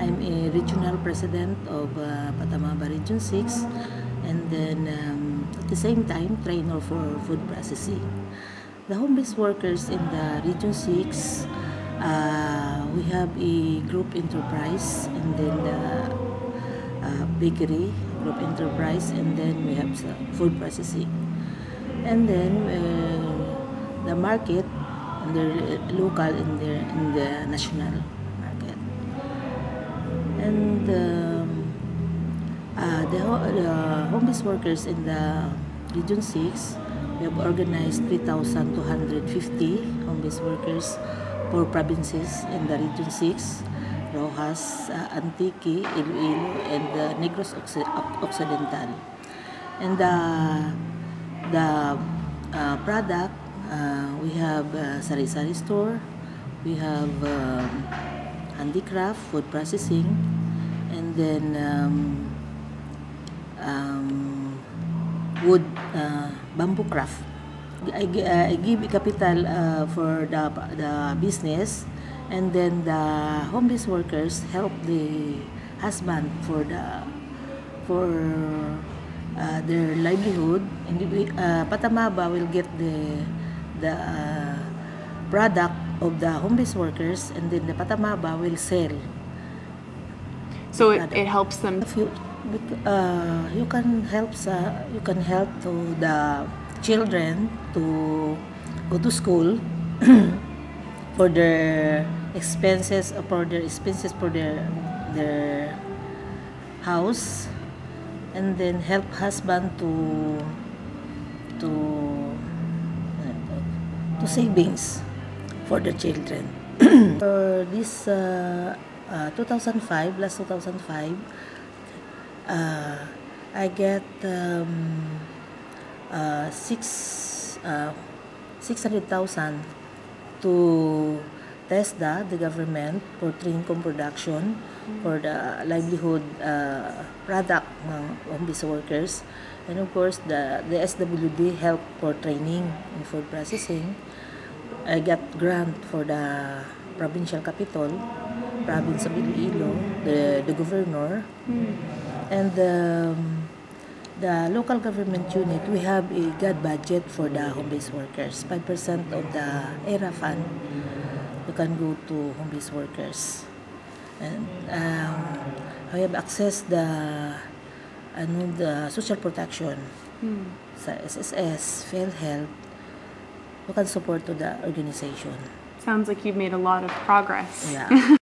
I'm a regional president of uh, Patamaba Region 6 and then um, at the same time trainer for food processing. The home-based workers in the Region 6, uh, we have a group enterprise and then the uh, bakery group enterprise and then we have food processing. And then uh, the market, and the local and the, in the national. And um, uh, the, ho- the homeless workers in the Region 6, we have organized 3,250 homeless workers for provinces in the Region 6, Roxas, uh, Antique, Iloilo, and uh, Negros Occidental. And the, the uh, product, uh, we have uh, sari-sari store, we have um, handicraft, food processing, and then um, um, wood uh, bamboo craft. I, uh, I give capital uh, for the the business, and then the homeless workers help the husband for the for uh, their livelihood. And uh, Patamaba will get the the uh, product of the homeless workers, and then the Patamaba will sell So it, it helps them. if you uh, you can help sa you can help to the children to go to school for their expenses or for their expenses for their their house and then help husband to to to savings for the children for this uh, uh, 2005 last 2005 uh, I get um, uh, six uh, 600,000 to TESDA, the government, for Trincom production, for the livelihood uh, product ng homeless workers. And of course, the, the SWD help for training in food processing. I got grant for the provincial capital, province of Iloilo, the, the governor, and um, the local government unit, we have a God budget for the homeless workers. 5% of the ERA fund, you can go to homeless workers. And um, I have access the ano, the social protection sa SSS, PhilHealth. You can support to the organization. Sounds like you've made a lot of progress. Yeah.